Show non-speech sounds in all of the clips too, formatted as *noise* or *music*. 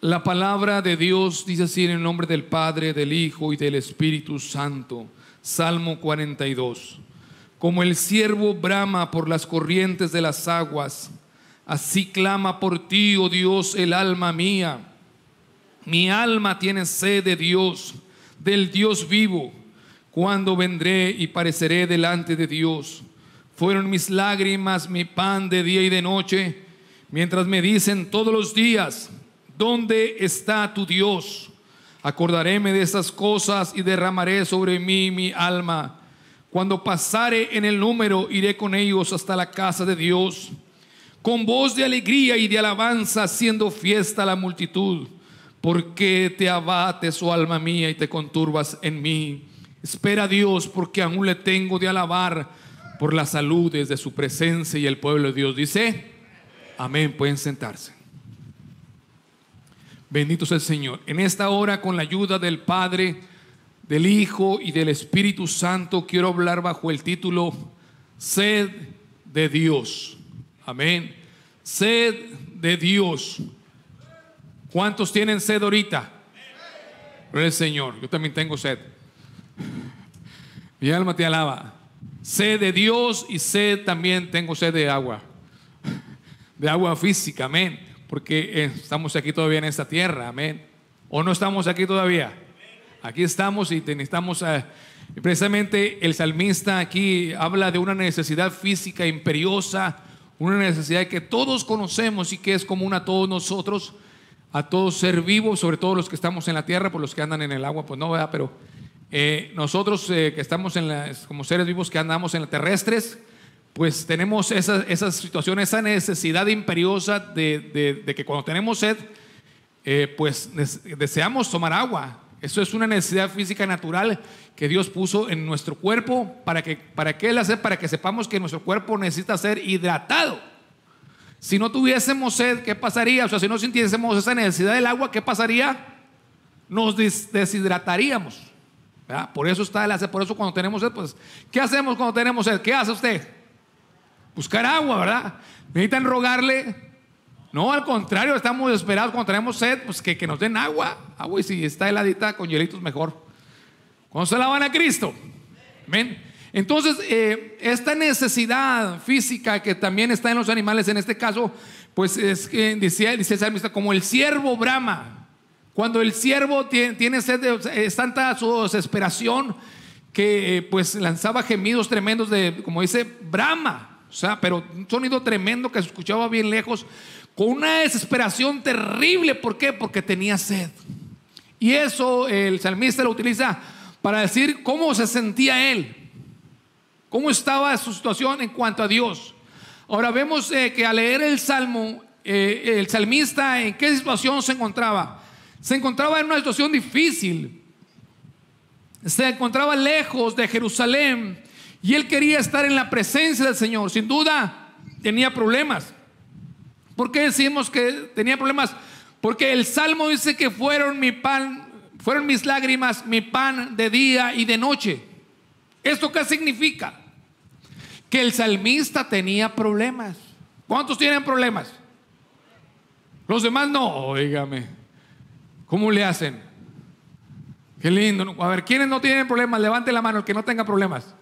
La palabra de Dios dice así en el nombre del Padre, del Hijo y del Espíritu Santo. Salmo 42. Como el siervo brama por las corrientes de las aguas, así clama por ti, oh Dios, el alma mía. Mi alma tiene sed de Dios, del Dios vivo. Cuando vendré y pareceré delante de Dios. Fueron mis lágrimas mi pan de día y de noche, mientras me dicen todos los días, ¿dónde está tu Dios? Acordaréme de esas cosas y derramaré sobre mí mi alma. Cuando pasare en el número, iré con ellos hasta la casa de Dios, con voz de alegría y de alabanza, haciendo fiesta a la multitud. Porque te abates, oh alma mía, y te conturbas en mí. Espera a Dios, porque aún le tengo de alabar por la salud desde su presencia y el pueblo de Dios dice, amén, pueden sentarse. Bendito sea el Señor. En esta hora, con la ayuda del Padre, del Hijo y del Espíritu Santo, quiero hablar bajo el título Sed de Dios. Amén. Sed de Dios. ¿Cuántos tienen sed ahorita? el Señor. Yo también tengo sed. Mi alma te alaba. Sed de Dios y sed también tengo sed de agua. De agua física, amén porque eh, estamos aquí todavía en esta tierra, amén. ¿O no estamos aquí todavía? Aquí estamos y necesitamos, eh, precisamente el salmista aquí habla de una necesidad física imperiosa, una necesidad que todos conocemos y que es común a todos nosotros, a todos ser vivos, sobre todo los que estamos en la tierra, por los que andan en el agua, pues no, ¿verdad? Pero eh, nosotros que estamos en como seres vivos que andamos en las terrestres, pues tenemos esa, esa situación, esa necesidad imperiosa de, que cuando tenemos sed, eh, pues deseamos tomar agua. Eso es una necesidad física natural que Dios puso en nuestro cuerpo para que, para que Él hace, para que sepamos que nuestro cuerpo necesita ser hidratado. Si no tuviésemos sed, ¿qué pasaría? O sea, si no sintiésemos esa necesidad del agua, ¿qué pasaría? Nos deshidrataríamos. Por eso está el por eso cuando tenemos sed, pues, ¿qué hacemos cuando tenemos sed? ¿Qué hace usted? Buscar agua, ¿verdad? Necesitan rogarle. No, al contrario, estamos desesperados cuando tenemos sed, pues que, nos den agua. Agua y si está heladita con hielitos mejor. Cuando se la van a Cristo. Amén. Entonces, eh, esta necesidad física que también está en los animales, en este caso, pues es que dice, el salmista, como el siervo brama. Cuando el siervo tiene, sed, es tanta su desesperación que eh, pues lanzaba gemidos tremendos de, como dice, brama. O sea, pero un sonido tremendo que se escuchaba bien lejos, con una desesperación terrible. ¿Por qué? Porque tenía sed. Y eso el salmista lo utiliza para decir cómo se sentía él, cómo estaba su situación en cuanto a Dios. Ahora vemos eh, que al leer el salmo, eh, el salmista en qué situación se encontraba. Se encontraba en una situación difícil. Se encontraba lejos de Jerusalén y él quería estar en la presencia del Señor. Sin duda tenía problemas. ¿Por qué decimos que tenía problemas? Porque el Salmo dice que fueron mi pan, fueron mis lágrimas, mi pan de día y de noche. ¿Esto qué significa? Que el salmista tenía problemas. ¿Cuántos tienen problemas? Los demás no, oígame. ¿Cómo le hacen? Qué lindo. A ver, ¿quiénes no tienen problemas? Levante la mano el que no tenga problemas.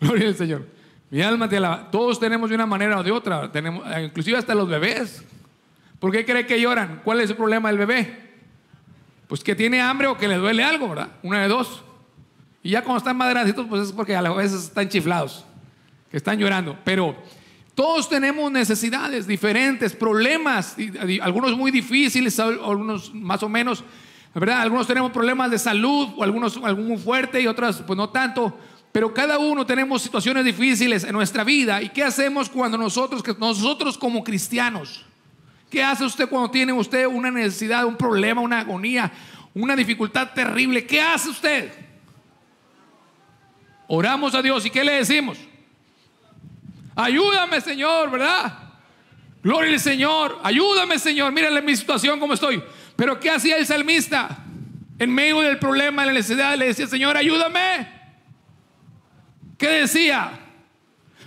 *laughs* Gloria al Señor. Mi alma te alaba. Todos tenemos de una manera o de otra. Tenemos, eh, inclusive hasta los bebés. ¿Por qué cree que lloran? ¿Cuál es el problema del bebé? Pues que tiene hambre o que le duele algo, ¿verdad? Una de dos. Y ya cuando están más grandecitos, pues es porque a veces están chiflados, que están llorando. Pero todos tenemos necesidades diferentes, problemas, algunos muy difíciles, algunos más o menos, ¿verdad? Algunos tenemos problemas de salud, o algunos algún muy fuerte y otros pues no tanto. Pero cada uno tenemos situaciones difíciles en nuestra vida. ¿Y qué hacemos cuando nosotros, nosotros como cristianos, qué hace usted cuando tiene usted una necesidad, un problema, una agonía, una dificultad terrible? ¿Qué hace usted? Oramos a Dios y ¿qué le decimos? Ayúdame, Señor, ¿verdad? Gloria al Señor, ayúdame, Señor. Mírale mi situación como estoy. Pero ¿qué hacía el salmista? En medio del problema, de la necesidad, le decía, Señor, ayúdame. ¿Qué decía?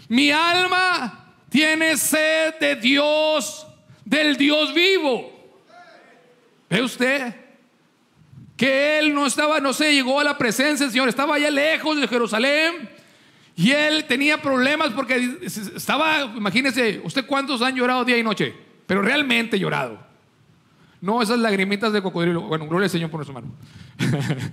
Mi alma tiene sed de Dios, del Dios vivo. ¿Ve usted? Que él no estaba, no se llegó a la presencia del Señor, estaba allá lejos de Jerusalén. Y él tenía problemas porque estaba, imagínese, ¿usted cuántos han llorado día y noche? Pero realmente llorado. No esas lagrimitas de cocodrilo. Bueno, gloria al Señor por nuestro hermano.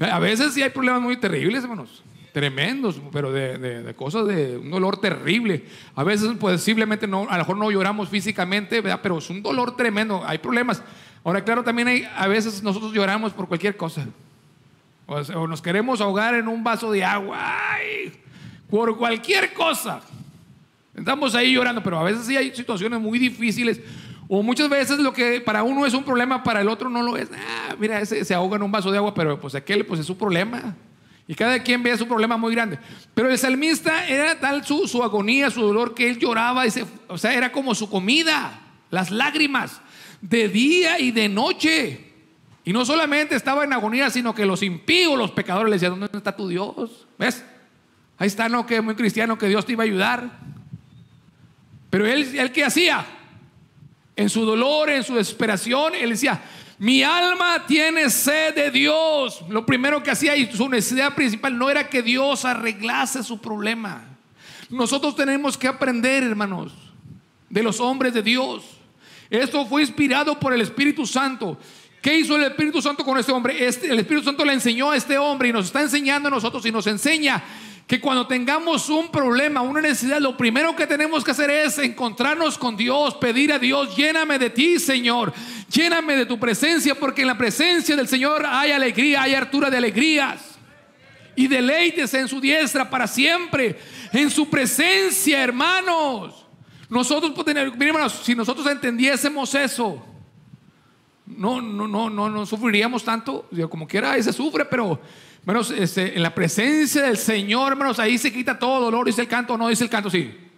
*laughs* a veces sí hay problemas muy terribles, hermanos. Tremendos, pero de, cosas de un dolor terrible. A veces, pues, simplemente no, a lo mejor no lloramos físicamente, ¿verdad? pero es un dolor tremendo. Hay problemas. Ahora, claro, también hay, a veces nosotros lloramos por cualquier cosa. O, nos queremos ahogar en un vaso de agua. por cualquier cosa. Estamos ahí llorando, pero a veces sí hay situaciones muy difíciles. O muchas veces lo que para uno es un problema, para el otro no lo es. Ah, mira, ese se ahoga en un vaso de agua, pero pues aquel pues es su problema. Y cada quien ve su problema muy grande. Pero el salmista era tal su, su agonía, su dolor, que él lloraba. Y o sea, era como su comida, las lágrimas de día y de noche. Y no solamente estaba en agonía, sino que los impíos, los pecadores le decían, ¿dónde está tu Dios? ¿Ves? Ahí está, no, que muy cristiano, que Dios te iba a ayudar. Pero él, él ¿qué hacía? En su dolor, en su desesperación, él decía, mi alma tiene sed de Dios. Lo primero que hacía y su necesidad principal no era que Dios arreglase su problema. Nosotros tenemos que aprender, hermanos, de los hombres de Dios. Esto fue inspirado por el Espíritu Santo. ¿Qué hizo el Espíritu Santo con este hombre? Este, el Espíritu Santo le enseñó a este hombre y nos está enseñando a nosotros y nos enseña que cuando tengamos un problema, una necesidad, lo primero que tenemos que hacer es encontrarnos con Dios, pedir a Dios, lléname de ti, Señor, lléname de tu presencia, porque en la presencia del Señor hay alegría, hay hartura de alegrías. Y deleites en su diestra para siempre, en su presencia, hermanos. Nosotros, pues, si nosotros entendiésemos eso, no, no, no, no, no sufriríamos tanto. Como quiera, ahí se sufre, pero hermanos, este, en la presencia del Señor, hermanos, ahí se quita todo dolor. Dice el canto, no dice el canto, sí.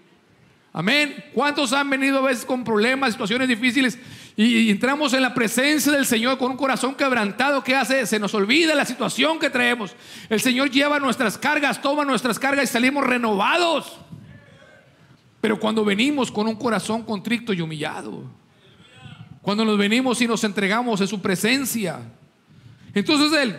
Amén. ¿Cuántos han venido a veces con problemas, situaciones difíciles y, entramos en la presencia del Señor con un corazón quebrantado? ¿Qué hace? Se nos olvida la situación que traemos. El Señor lleva nuestras cargas, toma nuestras cargas y salimos renovados. Pero cuando venimos con un corazón contrito y humillado, cuando nos venimos y nos entregamos en su presencia, entonces él,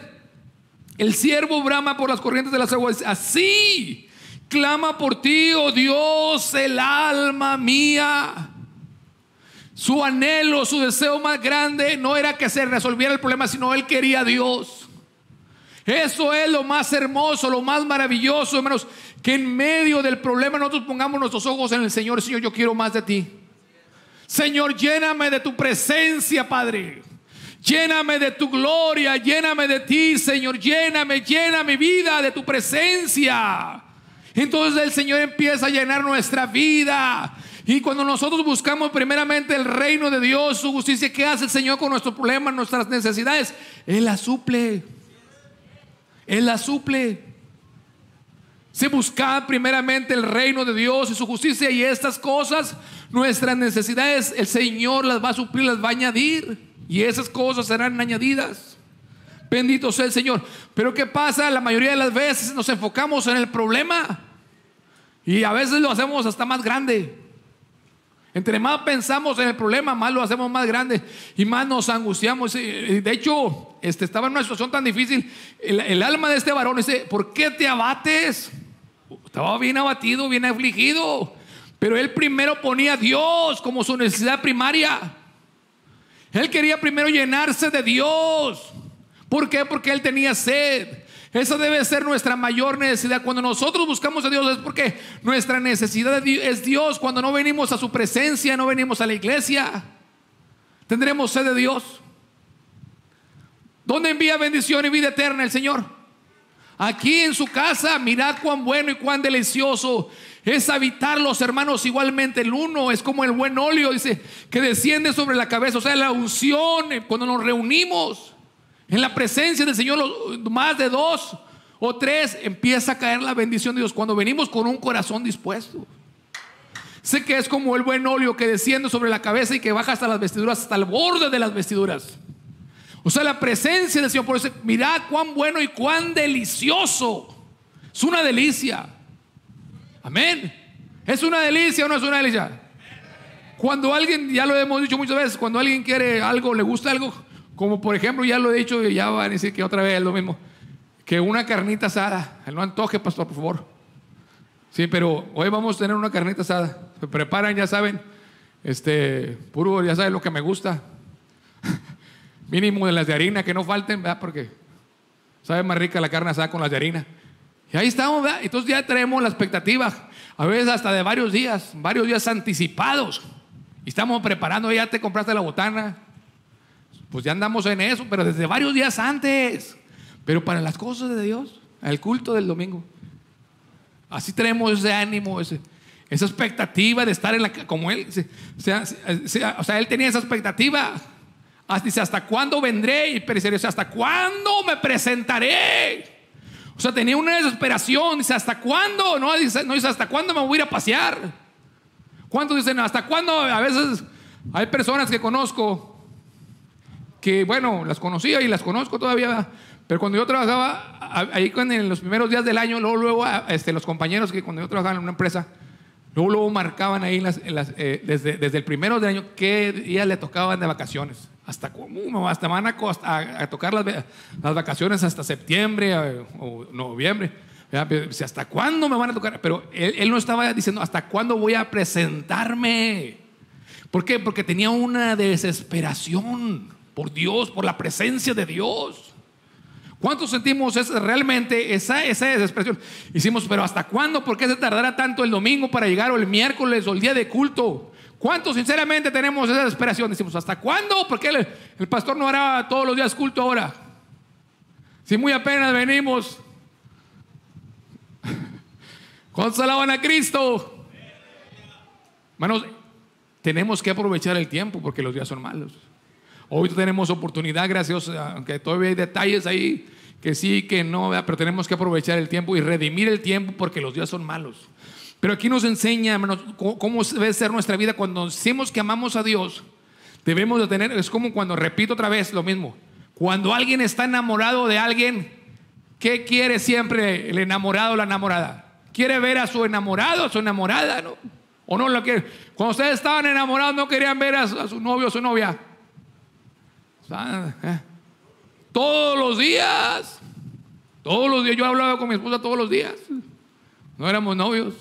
el siervo brama por las corrientes de las aguas, así clama por ti, oh Dios, el alma mía. Su anhelo, su deseo más grande no era que se resolviera el problema, sino él quería a Dios. Eso es lo más hermoso, lo más maravilloso, hermanos, que en medio del problema nosotros pongamos nuestros ojos en el Señor. Señor, yo quiero más de ti. Señor, lléname de tu presencia, Padre. Lléname de tu gloria, lléname de ti, Señor. Lléname, llena mi vida de tu presencia. Entonces el Señor empieza a llenar nuestra vida. Y cuando nosotros buscamos primeramente el reino de Dios, su justicia, ¿qué hace el Señor con nuestros problemas, nuestras necesidades? Él la suple. Él la suple. Se busca primeramente el reino de Dios y su justicia y estas cosas, nuestras necesidades, el Señor las va a suplir, las va a añadir. Y esas cosas serán añadidas. Bendito sea el Señor. Pero ¿qué pasa? La mayoría de las veces nos enfocamos en el problema. Y a veces lo hacemos hasta más grande. Entre más pensamos en el problema, más lo hacemos más grande y más nos angustiamos. De hecho, este, estaba en una situación tan difícil. El, alma de este varón dice, ¿por qué te abates? Estaba bien abatido, bien afligido. Pero él primero ponía a Dios como su necesidad primaria. Él quería primero llenarse de Dios. ¿Por qué? Porque él tenía sed. Esa debe ser nuestra mayor necesidad. Cuando nosotros buscamos a Dios es porque nuestra necesidad es Dios. Cuando no venimos a su presencia, no venimos a la iglesia, tendremos sed de Dios. ¿Dónde envía bendición y vida eterna el Señor? Aquí en su casa, mirad cuán bueno y cuán delicioso es habitar los hermanos igualmente. El uno es como el buen óleo, dice, que desciende sobre la cabeza. O sea, la unción, eh, cuando nos reunimos. En la presencia del Señor, más de dos o tres, empieza a caer la bendición de Dios cuando venimos con un corazón dispuesto. Sé que es como el buen óleo que desciende sobre la cabeza y que baja hasta las vestiduras, hasta el borde de las vestiduras. O sea, la presencia del Señor. Por eso, mirad cuán bueno y cuán delicioso. Es una delicia. Amén. ¿Es una delicia o no es una delicia? Cuando alguien, ya lo hemos dicho muchas veces, cuando alguien quiere algo, le gusta algo, Como por ejemplo, ya lo he dicho ya van a decir que otra vez es lo mismo. Que una carnita asada. No antoje, pastor, por favor. Sí, pero hoy vamos a tener una carnita asada. Se preparan, ya saben. Este, puro, ya saben lo que me gusta. *laughs* Mínimo de las de harina, que no falten, ¿verdad? Porque sabe más rica la carne asada con las de harina. Y ahí estamos, ¿verdad? Entonces ya tenemos la expectativa. A veces hasta de varios días, varios días anticipados. Y estamos preparando, ya te compraste la botana. Pues ya andamos en eso, pero desde varios días antes. Pero para las cosas de Dios, el culto del domingo. Así tenemos ese ánimo, esa expectativa de estar en la como él. O sea, él tenía esa expectativa. Dice, ¿hasta cuándo vendré y pereceré? O sea, ¿hasta cuándo me presentaré? O sea, tenía una desesperación. Dice, ¿hasta cuándo? No dice, no dice, ¿hasta cuándo me voy a ir a pasear? ¿Cuántos dicen, ¿hasta cuándo? A veces hay personas que conozco que, bueno, las conocía y las conozco todavía. Pero cuando yo trabajaba, ahí en los primeros días del año, luego, luego este, los compañeros que cuando yo trabajaba en una empresa, luego, luego marcaban ahí las, eh, desde, desde, el primero del año qué día le tocaban de vacaciones. Hasta, cómo hasta van a, a, tocar las, las, vacaciones hasta septiembre eh, o, noviembre. ¿Hasta cuándo me van a tocar? Pero él, él no estaba diciendo, ¿hasta cuándo voy a presentarme? ¿Por qué? Porque tenía una desesperación por Dios, por la presencia de Dios. ¿Cuántos sentimos realmente esa, esa desesperación? Hicimos, pero ¿hasta cuándo? ¿Por qué se tardará tanto el domingo para llegar o el miércoles o el día de culto? ¿Cuántos sinceramente tenemos esa desesperación? Decimos, ¿hasta cuándo? ¿Por qué el, pastor no hará todos los días culto ahora? Si muy apenas venimos. *laughs* ¿Cuántos alaban a Cristo? Hermanos, tenemos que aprovechar el tiempo porque los días son malos. Hoy tenemos oportunidad, gracias, aunque todavía hay detalles ahí que sí, que no, pero tenemos que aprovechar el tiempo y redimir el tiempo porque los días son malos. Pero aquí nos enseña, cómo debe ser nuestra vida cuando decimos que amamos a Dios. Debemos de tener, es como cuando repito otra vez lo mismo. Cuando alguien está enamorado de alguien, ¿qué quiere siempre el enamorado o la enamorada? ¿Quiere ver a su enamorado o su enamorada? ¿no? ¿O no lo quiere? Cuando ustedes estaban enamorados, no querían ver a su novio o su novia. ¿Eh? Todos los días. Todos los días. Yo hablaba con mi esposa todos los días. No éramos novios.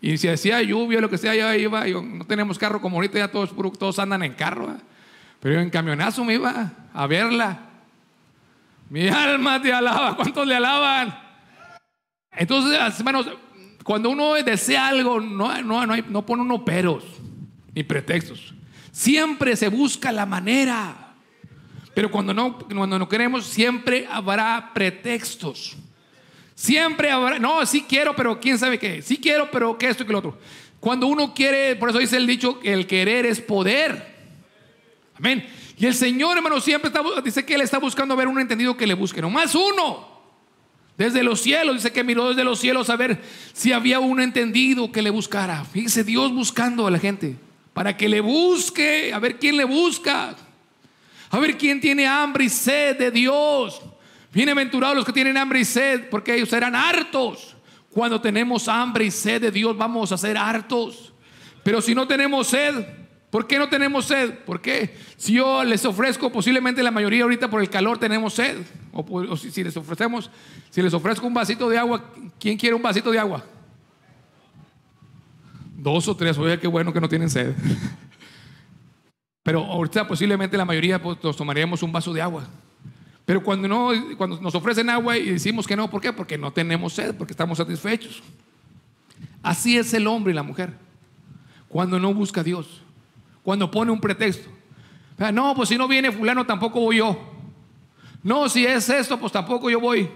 Y si hacía lluvia, lo que sea, ya iba. no tenemos carro como ahorita, ya todos, todos andan en carro. ¿eh? Pero yo en camionazo me iba a verla. Mi *laughs* alma te alaba. ¿Cuántos le alaban? Entonces, hermanos, cuando uno desea algo, no, no, no, no pone uno peros ni pretextos. Siempre se busca la manera. Pero cuando no, cuando no queremos, siempre habrá pretextos. Siempre habrá, no, sí quiero, pero quién sabe qué. Sí quiero, pero qué esto y que lo otro. Cuando uno quiere, por eso dice el dicho, que el querer es poder. Amén. Y el Señor, hermano, siempre está, dice que Él está buscando ver un entendido que le busque. No más uno. Desde los cielos, dice que miró desde los cielos a ver si había un entendido que le buscara. Fíjese, Dios buscando a la gente. Para que le busque, a ver quién le busca. A ver quién tiene hambre y sed de Dios. Bienaventurados los que tienen hambre y sed, porque ellos serán hartos. Cuando tenemos hambre y sed de Dios, vamos a ser hartos. Pero si no tenemos sed, ¿por qué no tenemos sed? ¿Por qué? Si yo les ofrezco, posiblemente la mayoría ahorita por el calor tenemos sed. O, si, les ofrecemos, si les ofrezco un vasito de agua, ¿quién quiere un vasito de agua? Dos o tres, oye, qué bueno que no tienen sed. *laughs* Pero ahorita posiblemente la mayoría pues, nos tomaríamos un vaso de agua. Pero cuando, no, cuando nos ofrecen agua y decimos que no, ¿por qué? Porque no tenemos sed, porque estamos satisfechos. Así es el hombre y la mujer. Cuando no busca a Dios. Cuando pone un pretexto. No, pues si no viene fulano tampoco voy yo. No, si es esto, pues tampoco yo voy.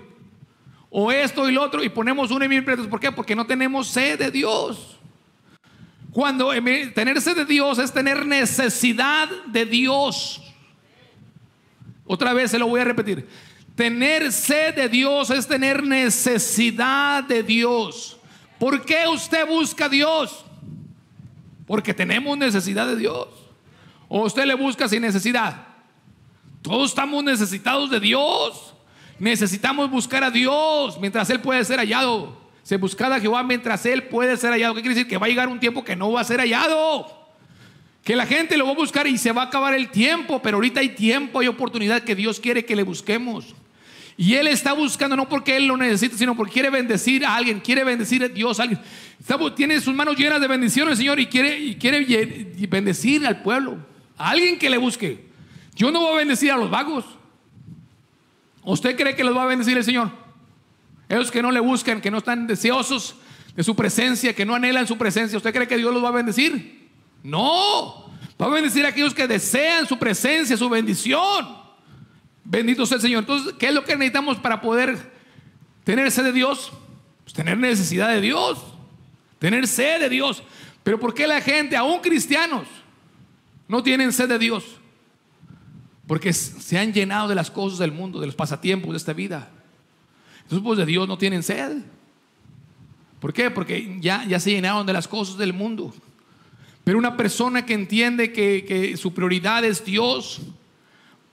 O esto y lo otro. Y ponemos un y mil pretextos. ¿Por qué? Porque no tenemos sed de Dios. Cuando tener sed de Dios es tener necesidad de Dios. Otra vez se lo voy a repetir. Tener sed de Dios es tener necesidad de Dios. ¿Por qué usted busca a Dios? Porque tenemos necesidad de Dios. ¿O usted le busca sin necesidad? Todos estamos necesitados de Dios. Necesitamos buscar a Dios mientras Él puede ser hallado. Se buscaba a Jehová mientras él puede ser hallado. ¿Qué quiere decir? Que va a llegar un tiempo que no va a ser hallado. Que la gente lo va a buscar y se va a acabar el tiempo, pero ahorita hay tiempo, hay oportunidad que Dios quiere que le busquemos. Y Él está buscando no porque Él lo necesita, sino porque quiere bendecir a alguien, quiere bendecir a Dios a alguien. tiene sus manos llenas de bendiciones, Señor, y quiere, y quiere bendecir al pueblo, a alguien que le busque. Yo no voy a bendecir a los vagos. ¿Usted cree que los va a bendecir el Señor? Esos que no le buscan, que no están deseosos de su presencia, que no anhelan su presencia, ¿usted cree que Dios los va a bendecir? No, va a bendecir a aquellos que desean su presencia, su bendición. Bendito sea el Señor. Entonces, ¿qué es lo que necesitamos para poder tener sed de Dios? Pues tener necesidad de Dios, tener sed de Dios. Pero ¿por qué la gente, aún cristianos, no tienen sed de Dios? Porque se han llenado de las cosas del mundo, de los pasatiempos de esta vida. Entonces, pues de Dios no tienen sed. ¿Por qué? Porque ya, ya se llenaron de las cosas del mundo. Pero una persona que entiende que, que su prioridad es Dios,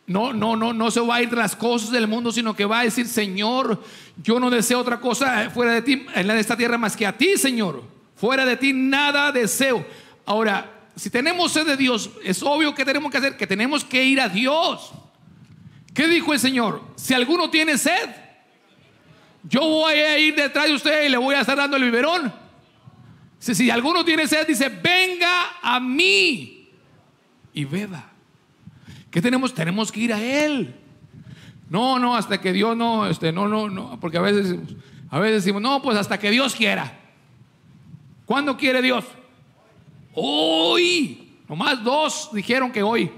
no, no, no, no se va a ir de las cosas del mundo, sino que va a decir, Señor, yo no deseo otra cosa fuera de ti, en esta tierra más que a ti, Señor. Fuera de ti nada deseo. Ahora, si tenemos sed de Dios, es obvio que tenemos que hacer, que tenemos que ir a Dios. ¿Qué dijo el Señor? Si alguno tiene sed, yo voy a ir detrás de usted y le voy a estar dando el biberón. Si, si alguno tiene sed, dice, venga a mí y beba. ¿Qué tenemos? Tenemos que ir a Él. No, no, hasta que Dios no, este, no, no, no, porque a veces, a veces decimos, no, pues hasta que Dios quiera. ¿Cuándo quiere Dios? Hoy. Nomás dos dijeron que hoy.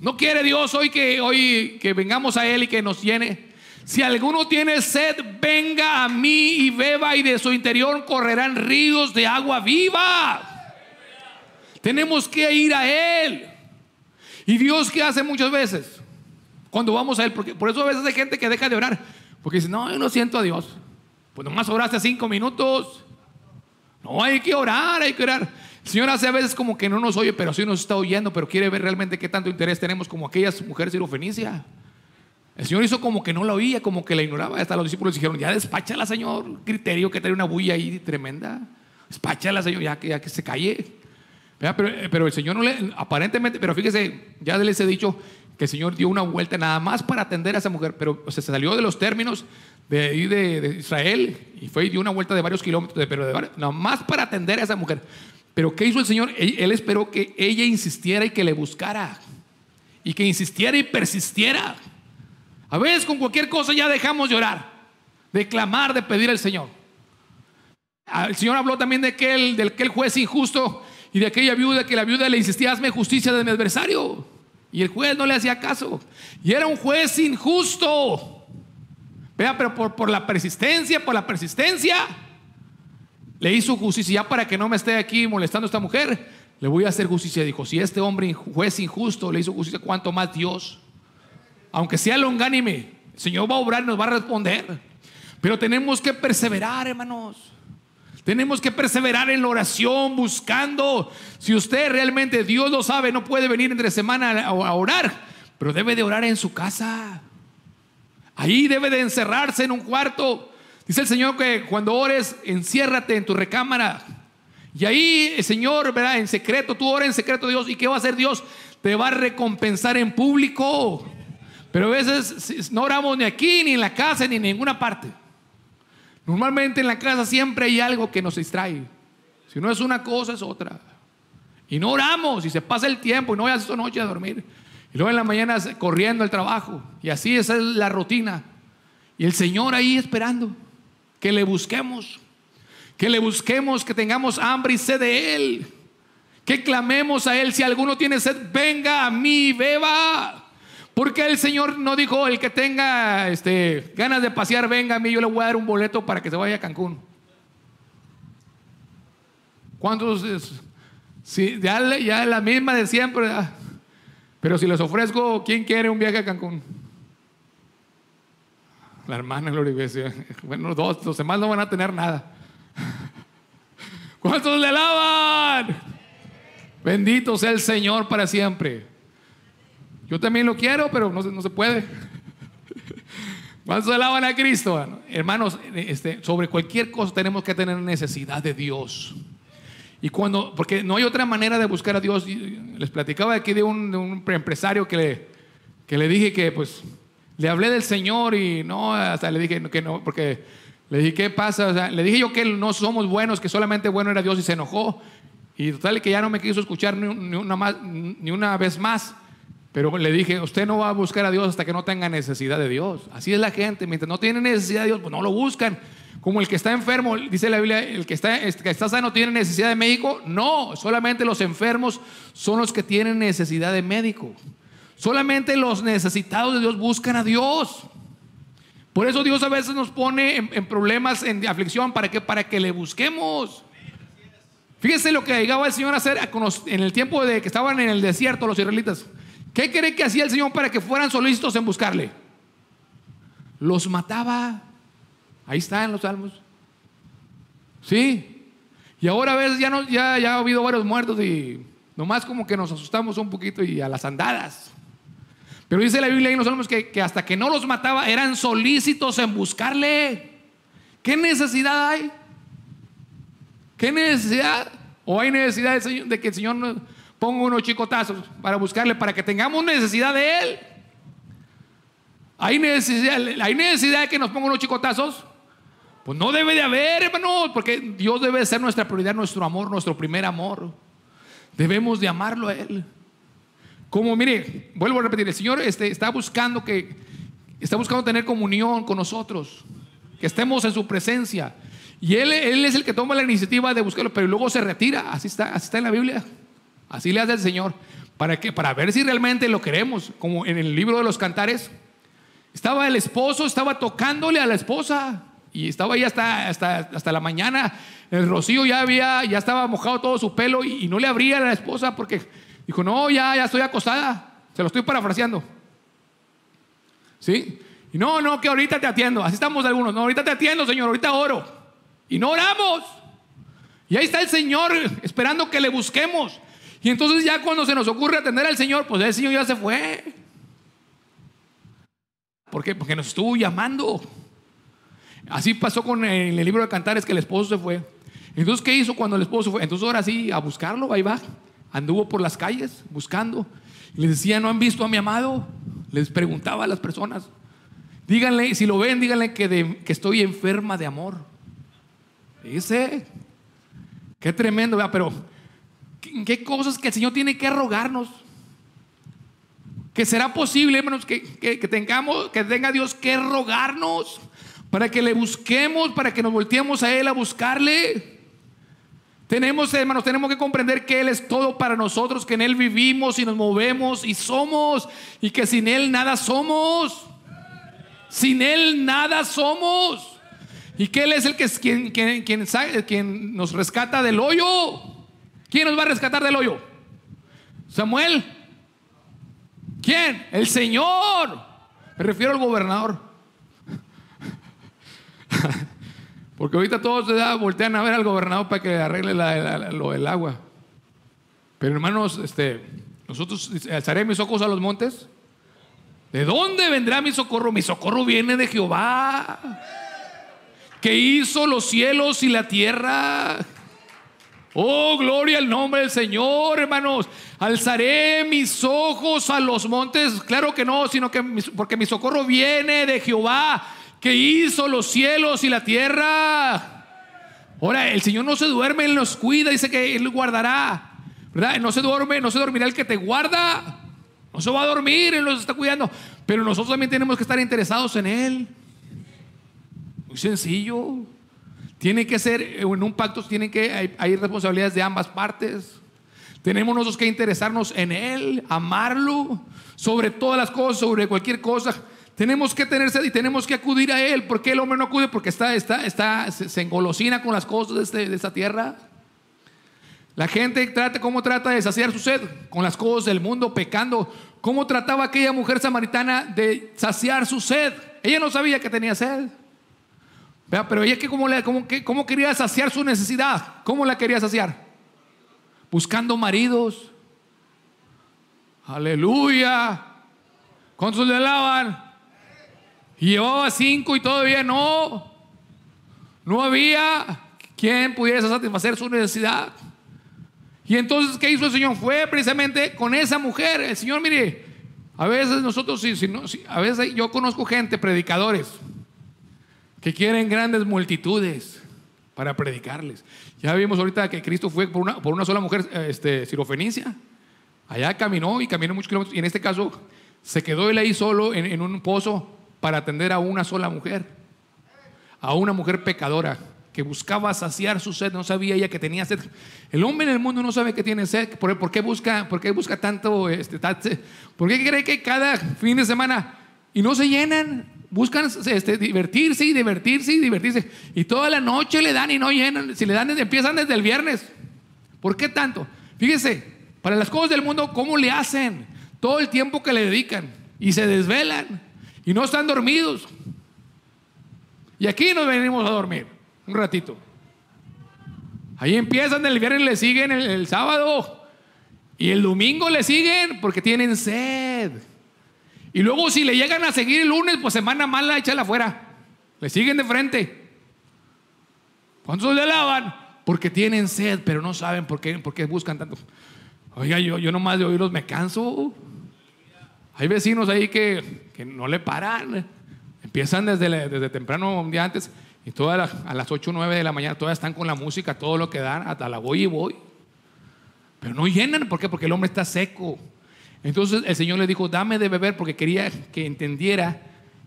No quiere Dios hoy que hoy que vengamos a Él y que nos llene. Si alguno tiene sed, venga a mí y beba y de su interior correrán ríos de agua viva. Tenemos que ir a Él. ¿Y Dios qué hace muchas veces? Cuando vamos a Él, porque por eso a veces hay gente que deja de orar, porque dice, no, yo no siento a Dios. Pues nomás oraste cinco minutos. No, hay que orar, hay que orar. El Señor hace a veces como que no nos oye, pero sí nos está oyendo, pero quiere ver realmente qué tanto interés tenemos como aquellas mujeres sirofenicia. El Señor hizo como que no la oía, como que la ignoraba. Hasta los discípulos dijeron, ya despáchala, Señor. Criterio que trae una bulla ahí tremenda. Despáchala, Señor, ya que, ya que se calle. Eh, pero, el Señor no le, aparentemente, pero fíjese, ya les he dicho que el Señor dio una vuelta nada más para atender a esa mujer, pero se salió de los términos de, de, Israel y fue y dio una vuelta de varios kilómetros, pero de, nada más para atender a esa mujer. Pero ¿qué hizo el Señor? Él, esperó que ella insistiera y que le buscara. Y que insistiera y persistiera. A veces con cualquier cosa ya dejamos de orar, de clamar, de pedir al Señor. Ah, el Señor habló también de aquel juez injusto y de aquella viuda que la viuda le insistía, hazme justicia de mi adversario. Y el juez no le hacía caso. Y era un juez injusto. Vea, pero por, por la persistencia, por la persistencia, le hizo justicia. Ya para que no me esté aquí molestando a esta mujer, le voy a hacer justicia. Dijo, si este hombre juez injusto le hizo justicia, ¿cuánto más Dios? Aunque sea longánime, el Señor va a obrar y nos va a responder. Pero tenemos que perseverar, hermanos. Tenemos que perseverar en la oración, buscando. Si usted realmente, Dios lo sabe, no puede venir entre semana a orar, pero debe de orar en su casa. Ahí debe de encerrarse en un cuarto. Dice el Señor que cuando ores, enciérrate en tu recámara. Y ahí el Señor, ¿verdad? En secreto, tú ores en secreto Dios. ¿Y qué va a hacer Dios? Te va a recompensar en público. Pero a veces no oramos ni aquí, ni en la casa, ni en ninguna parte. Normalmente en la casa siempre hay algo que nos distrae. Si no es una cosa, es otra. Y no oramos y se pasa el tiempo y no vayas esta noche a dormir. Y luego en la mañana corriendo al trabajo. Y así esa es la rutina. Y el Señor ahí esperando que le busquemos. Que le busquemos, que tengamos hambre y sed de Él. Que clamemos a Él. Si alguno tiene sed, venga a mí, beba. Porque el Señor no dijo, el que tenga este, ganas de pasear, venga a mí, yo le voy a dar un boleto para que se vaya a Cancún. ¿Cuántos? Ya, ya la misma de siempre. Pero si les ofrezco, ¿quién quiere un viaje a Cancún? La hermana Gloria *laughs* Bueno, dos, los demás no van a tener nada. *laughs* ¿Cuántos le alaban? Bendito sea el Señor para siempre. Yo también lo quiero, pero no, no se puede. ¿Cuántos alaban a Cristo? Hermanos, este, sobre cualquier cosa tenemos que tener necesidad de Dios. Y cuando, porque no hay otra manera de buscar a Dios. Les platicaba aquí de un, de un empresario que le, que le dije que pues le hablé del Señor y no, hasta le dije que no, porque le dije, ¿qué pasa? O sea, le dije yo que no somos buenos, que solamente bueno era Dios y se enojó. Y total que ya no me quiso escuchar ni, una, más, ni una vez más. Pero le dije, usted no va a buscar a Dios hasta que no tenga necesidad de Dios. Así es la gente, mientras no tiene necesidad de Dios, pues no lo buscan. Como el que está enfermo, dice la Biblia, el que está, sano tiene necesidad de médico. No, solamente los enfermos son los que tienen necesidad de médico. Solamente los necesitados de Dios buscan a Dios. Por eso Dios a veces nos pone en, problemas, en aflicción, ¿para qué? Para que le busquemos. Fíjese lo que llegaba el Señor a hacer en el tiempo de que estaban en el desierto los israelitas. ¿Qué cree que hacía el Señor para que fueran solícitos en buscarle? Los mataba. Ahí está en los salmos. Sí. Y ahora a veces ya, no, ya, ya ha habido varios muertos y nomás como que nos asustamos un poquito y a las andadas. Pero dice la Biblia en los salmos que, que hasta que no los mataba eran solícitos en buscarle. ¿Qué necesidad hay? ¿Qué necesidad? ¿O hay necesidad de, que el Señor ponga unos chicotazos para buscarle, para que tengamos necesidad de Él? ¿Hay necesidad, ¿Hay necesidad de que nos ponga unos chicotazos? Pues no debe de haber, hermano, porque Dios debe ser nuestra prioridad, nuestro amor, nuestro primer amor. Debemos de amarlo a Él. Como, mire, vuelvo a repetir, el Señor este, está buscando que, está buscando tener comunión con nosotros, que estemos en su presencia. Y él, él es el que toma la iniciativa de buscarlo, pero luego se retira. Así está, así está en la Biblia. Así le hace el Señor. ¿Para qué? Para ver si realmente lo queremos. Como en el libro de los cantares. Estaba el esposo, estaba tocándole a la esposa. Y estaba ahí hasta, hasta, hasta la mañana. El rocío ya había, ya estaba mojado todo su pelo y, no le abría a la esposa porque dijo, no, ya, ya estoy acostada. Se lo estoy parafraseando. ¿Sí? Y no, no, que ahorita te atiendo. Así estamos algunos. No, ahorita te atiendo, Señor, ahorita oro. Y no oramos. Y ahí está el Señor esperando que le busquemos. Y entonces ya cuando se nos ocurre atender al Señor, pues el Señor ya se fue. ¿Por qué? Porque nos estuvo llamando. Así pasó con el, libro de Cantares que el esposo se fue. Entonces, ¿qué hizo cuando el esposo fue? Entonces ahora sí, a buscarlo, ahí va. Anduvo por las calles buscando. Les decía, ¿no han visto a mi amado? Les preguntaba a las personas. Díganle, si lo ven, díganle que, que estoy enferma de amor. Dice, qué tremendo, pero ¿qué, cosas que el Señor tiene que rogarnos? Que será posible, hermanos, que, que, tengamos, que tenga Dios que rogarnos para que le busquemos, para que nos volteemos a Él a buscarle. Tenemos, hermanos, tenemos que comprender que Él es todo para nosotros, que en Él vivimos y nos movemos y somos, y que sin Él nada somos. Sin Él nada somos. Y que Él es el que quien, quien, quien, quien nos rescata del hoyo. ¿Quién nos va a rescatar del hoyo? Samuel. ¿Quién? El Señor. Me refiero al gobernador. *laughs* Porque ahorita todos se voltean a ver al gobernador para que arregle lo del agua. Pero hermanos, este, nosotros alzaré mis ojos a los montes. ¿De dónde vendrá mi socorro? Mi socorro viene de Jehová, que hizo los cielos y la tierra. Oh, gloria al nombre del Señor, hermanos. Alzaré mis ojos a los montes. Claro que no, sino que porque mi socorro viene de Jehová que hizo los cielos y la tierra. Ahora, el Señor no se duerme, Él nos cuida, dice que Él guardará. ¿Verdad? No se duerme, no se dormirá el que te guarda. No se va a dormir, Él nos está cuidando. Pero nosotros también tenemos que estar interesados en Él. Muy sencillo. Tiene que ser, en un pacto tienen que, hay, responsabilidades de ambas partes. Tenemos nosotros que interesarnos en Él, amarlo, sobre todas las cosas, sobre cualquier cosa. Tenemos que tener sed y tenemos que acudir a Él. ¿Por qué el hombre no acude? Porque está, está, está, se, engolosina con las cosas de, este, de esta tierra. La gente trata, ¿cómo trata de saciar su sed? Con las cosas del mundo, pecando. ¿Cómo trataba aquella mujer samaritana de saciar su sed? Ella no sabía que tenía sed. Pero ella, ¿cómo, cómo, ¿cómo quería saciar su necesidad? ¿Cómo la quería saciar? Buscando maridos. Aleluya. ¿Cuántos le alaban? Y llevaba cinco y todavía no. No había quien pudiese satisfacer su necesidad. Y entonces, ¿qué hizo el Señor? Fue precisamente con esa mujer. El Señor, mire, a veces nosotros, si, si no, si- a veces yo conozco gente, predicadores, que quieren grandes multitudes para predicarles. Ya vimos ahorita que Cristo fue por una, por una sola mujer eh, este, sirofenicia. Allá caminó y caminó muchos kilómetros. Y en este caso se quedó él ahí solo en, en un pozo para atender a una sola mujer. A una mujer pecadora que buscaba saciar su sed. No sabía ella que tenía sed. El hombre en el mundo no sabe que tiene sed. ¿Por, por qué, busca, por qué busca tanto? Este, ¿Por qué cree que cada fin de semana y no se llenan? Buscan este, divertirse y divertirse y divertirse. Y toda la noche le dan y no llenan. Si le dan, empiezan desde el viernes. ¿Por qué tanto? Fíjese, para las cosas del mundo, ¿cómo le hacen? Todo el tiempo que le dedican y se desvelan y no están dormidos. Y aquí nos venimos a dormir un ratito. Ahí empiezan el viernes, le siguen el sábado y el domingo le siguen porque tienen sed. Y luego si le llegan a seguir el lunes, pues semana mala, échala afuera. Le siguen de frente. ¿Cuántos le alaban? Porque tienen sed, pero no saben por qué, por qué buscan tanto. Oiga, yo, yo nomás de oírlos me canso. Hay vecinos ahí que, que no le paran. Empiezan desde, desde temprano un día antes y todas a las 8 o 9 de la mañana todavía están con la música, todo lo que dan, hasta la voy y voy. Pero no llenan, ¿por qué? Porque el hombre está seco. Entonces el Señor le dijo, dame de beber porque quería que entendiera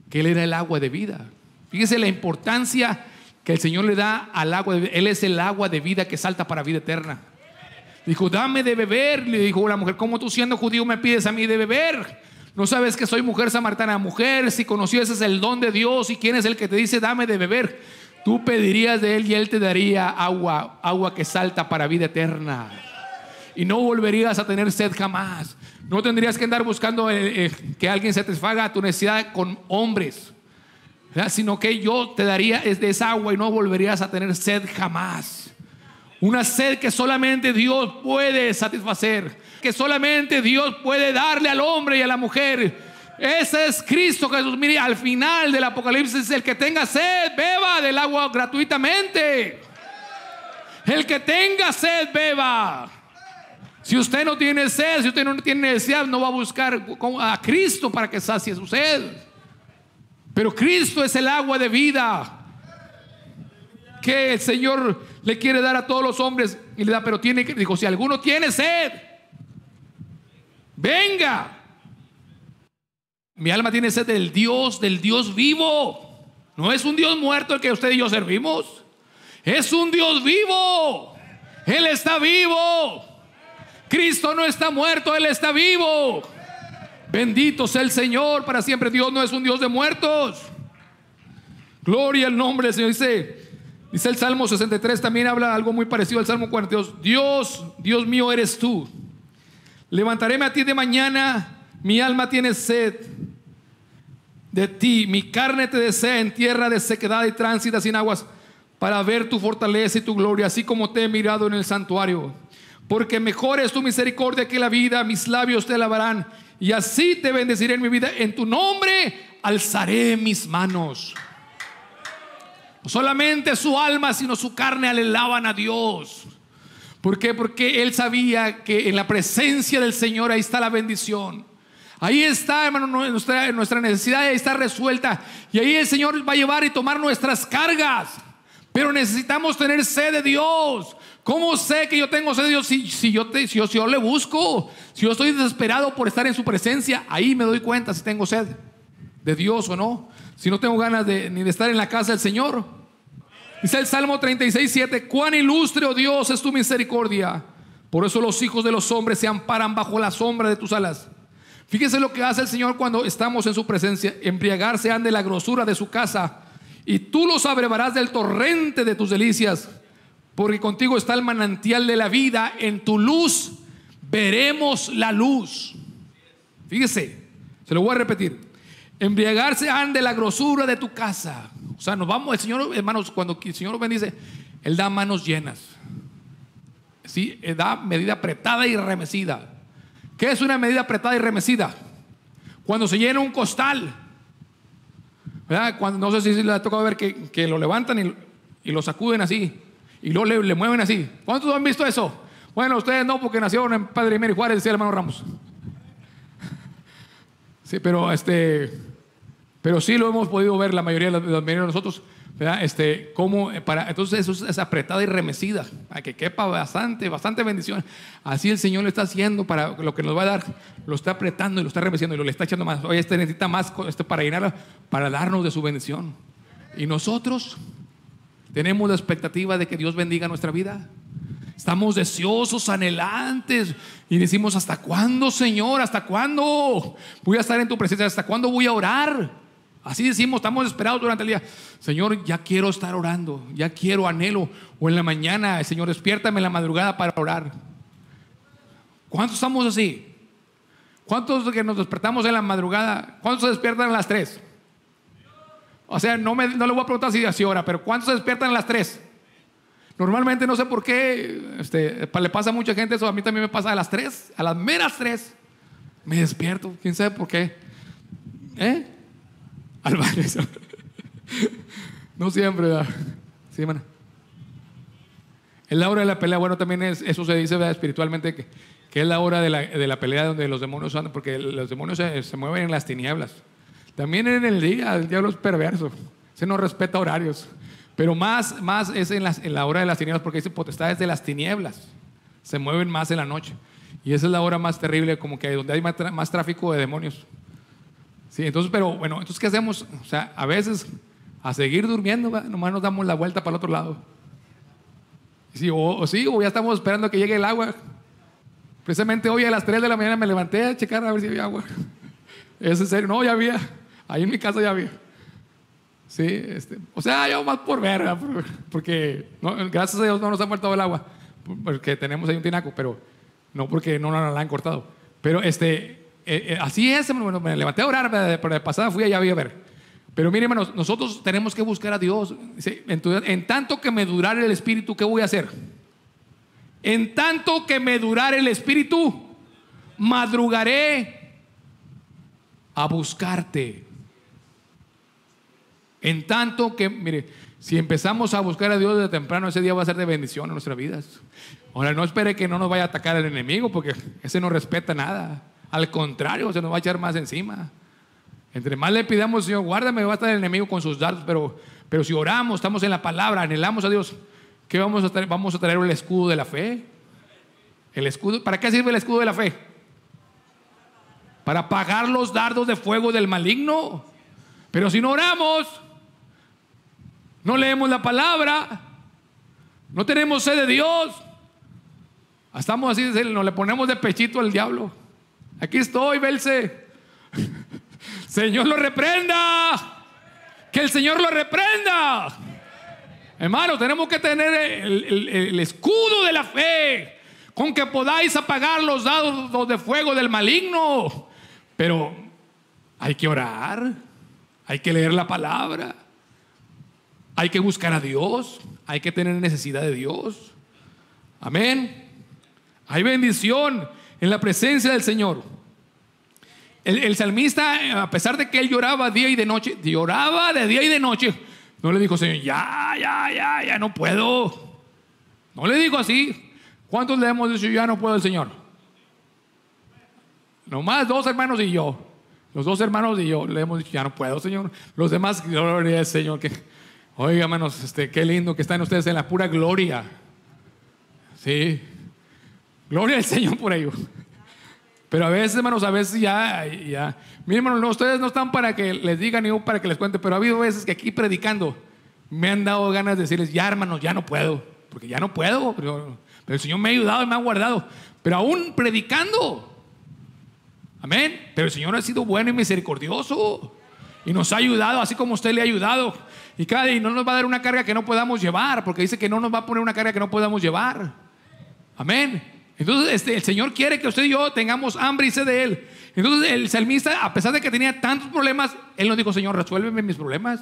que Él era el agua de vida. Fíjese la importancia que el Señor le da al agua de vida. Él es el agua de vida que salta para vida eterna. Dijo, dame de beber. Le dijo la mujer, ¿cómo tú siendo judío me pides a mí de beber? No sabes que soy mujer samaritana. Mujer, si conocieses el don de Dios y quién es el que te dice, dame de beber, tú pedirías de él y él te daría agua, agua que salta para vida eterna. Y no volverías a tener sed jamás. No tendrías que andar buscando eh, eh, que alguien satisfaga tu necesidad con hombres. Sino que yo te daría de esa agua y no volverías a tener sed jamás. Una sed que solamente Dios puede satisfacer, que solamente Dios puede darle al hombre y a la mujer. Ese es Cristo Jesús. Mire, al final del Apocalipsis, el que tenga sed, beba del agua gratuitamente. El que tenga sed, beba. Si usted no tiene sed, si usted no tiene necesidad, no va a buscar a Cristo para que sacie su sed. Pero Cristo es el agua de vida que el Señor le quiere dar a todos los hombres y le da, pero tiene que, dijo, si alguno tiene sed, venga. Mi alma tiene sed del Dios, del Dios vivo. No es un Dios muerto el que usted y yo servimos. Es un Dios vivo. Él está vivo. Cristo no está muerto, Él está vivo. Bendito sea el Señor para siempre. Dios no es un Dios de muertos. Gloria al nombre del Señor. Dice, dice el Salmo 63, también habla algo muy parecido al Salmo 42. Dios, Dios mío eres tú. Levantaréme a ti de mañana, mi alma tiene sed de ti, mi carne te desea en tierra de sequedad y tránsita sin aguas, para ver tu fortaleza y tu gloria, así como te he mirado en el santuario. Porque mejor es tu misericordia que la vida, mis labios te alabarán, y así te bendeciré en mi vida. En tu nombre alzaré mis manos. No solamente su alma, sino su carne alaban a Dios. ¿Por qué? Porque él sabía que en la presencia del Señor ahí está la bendición. Ahí está, hermano, nuestra, nuestra necesidad ahí está resuelta. Y ahí el Señor va a llevar y tomar nuestras cargas. Pero necesitamos tener sed de Dios. ¿Cómo sé que yo tengo sed de Dios? Si, yo, te, si yo le busco, si yo estoy desesperado por estar en su presencia, ahí me doy cuenta si tengo sed de Dios o no. Si no tengo ganas de, ni de estar en la casa del Señor. Dice el Salmo 36, 7, cuán ilustre, oh Dios, es tu misericordia. Por eso los hijos de los hombres se amparan bajo la sombra de tus alas. Fíjese lo que hace el Señor cuando estamos en su presencia. Embriagarse han de la grosura de su casa. Y tú los abrevarás del torrente de tus delicias. Porque contigo está el manantial de la vida. En tu luz veremos la luz. Fíjese, se lo voy a repetir. Embriagarse han de la grosura de tu casa. O sea, nos vamos, el Señor, hermanos, cuando el Señor nos bendice, Él da manos llenas. Sí, Él da medida apretada y remecida. ¿Qué es una medida apretada y remecida? Cuando se llena un costal. Cuando, no sé si le ha tocado ver que, que lo levantan y, y, lo sacuden así. Y luego le, mueven así. ¿Cuántos han visto eso? Bueno, ustedes no, porque nacieron en Padre Mary Juárez, decía el hermano Ramos. Sí, pero este, pero sí lo hemos podido ver la mayoría de los- de nosotros, ¿verdad? Este, cómo eh, para, entonces eso es, apretada y remecida, para que quepa bastante, bastante bendición. Así el Señor lo está haciendo para lo que nos va a dar, lo está apretando y lo está remeciendo y lo le está echando más. Oye, este necesita más este para llenarla, para darnos de su bendición. Y nosotros tenemos la expectativa de que Dios bendiga nuestra vida. Estamos deseosos, anhelantes y decimos, ¿hasta cuándo, Señor? ¿Hasta cuándo voy a estar en tu presencia? ¿Hasta cuándo voy a orar? Así decimos, estamos esperados durante el día. Señor, ya quiero estar orando, ya quiero, anhelo. O en la mañana, Señor, despiértame en la madrugada para orar. ¿Cuántos estamos así? ¿Cuántos que nos despertamos en la madrugada? ¿Cuántos se despiertan a las 3? O sea, no, me, no le voy a preguntar si así hora, pero ¿cuántos se despiertan a las 3? Normalmente no sé por qué, este, le pasa a mucha gente eso, a mí también me pasa a las 3, a las meras 3. Me despierto, quién sabe por qué. ¿Eh? Al *laughs* no siempre, ¿verdad? Sí, hermana. Es la hora de la pelea, bueno, también es, eso se dice espiritualmente, que, que es la hora de la, de la pelea donde los demonios andan, porque los demonios se, se mueven en las tinieblas. También en el día, el diablo es perverso, se no respeta horarios, pero más, más es en, las- en la hora de las tinieblas, porque dice potestades de las tinieblas, se mueven más en la noche. Y esa es la hora más terrible, como que donde hay más, más tráfico de demonios. Sí, entonces, pero bueno, entonces, ¿qué hacemos? O sea, a veces, a seguir durmiendo, nomás nos damos la vuelta para el otro lado. Sí, o, o sí, o ya estamos esperando que llegue el agua. Precisamente hoy a las 3 de la mañana me levanté a checar a ver si había agua. *laughs* Es en serio, no, ya había. Ahí en mi casa ya había. Sí, este, o sea, yo más por ver, porque gracias a Dios no nos ha faltado el agua, porque tenemos ahí un tinaco, pero no porque no la han cortado. Pero este, eh, eh, así es, hermano, me levanté a orar, pero de pasada fui allá a ver. Pero miren, hermanos, nosotros tenemos que buscar a Dios. Dice, En, tu- en tanto que me durare el Espíritu, ¿qué voy a hacer? En tanto que me durare el Espíritu, madrugaré a buscarte. En tanto que, mire, si empezamos a buscar a Dios desde temprano, ese día va a ser de bendición en nuestras vidas. Ahora, no espere que no nos vaya a atacar el enemigo, porque ese no respeta nada. Al contrario, se nos va a echar más encima. Entre más le pidamos, Señor, guárdame, va a estar el enemigo con sus dardos, pero, pero si oramos, estamos en la palabra, anhelamos a Dios, ¿qué vamos a traer? Vamos a traer el escudo de la fe. El escudo, ¿para qué sirve el escudo de la fe? Para apagar los dardos de fuego del maligno. Pero si no oramos, no leemos la palabra, no tenemos sed de Dios, estamos así, nos le ponemos de pechito al diablo. Aquí estoy, Belce. *laughs* Señor lo reprenda. Que el Señor lo reprenda. Hermano, tenemos que tener el, el- escudo de la fe con que podáis apagar los dados de fuego del maligno. Pero hay que orar, hay que leer la palabra, hay que buscar a Dios, hay que tener necesidad de Dios. Amén. Hay bendición en la presencia del Señor. El, salmista, a pesar de que él lloraba día y de noche, lloraba de día y de noche, no le dijo, Señor, ya, ya, ya, ya no puedo. No le dijo así. ¿Cuántos le hemos dicho, ya no puedo el Señor? Nomás dos hermanos y yo. Los dos hermanos y yo le hemos dicho, ya no puedo, Señor. Los demás, gloria al Señor. Que, oiga, hermanos, este, qué lindo que están ustedes en la pura gloria. Sí. Gloria al Señor por ello. Pero a veces, hermanos, a veces ya, ya. Miren, hermanos, no, ustedes no están para que les digan ni para que les cuente, pero ha habido veces que aquí predicando me han dado ganas de decirles, ya, hermanos, ya no puedo, porque ya no puedo, pero, pero el Señor me ha ayudado y me ha guardado. Pero aún predicando, amén. Pero el Señor ha sido bueno y misericordioso y nos ha ayudado, así como usted le ha ayudado. Y cada día no nos va a dar una carga que no podamos llevar, porque dice que no nos va a poner una carga que no podamos llevar. Amén. Entonces, este, el Señor quiere que usted y yo tengamos hambre y sed de Él. Entonces, el salmista, a pesar de que tenía tantos problemas, él nos dijo: Señor, resuélveme mis problemas.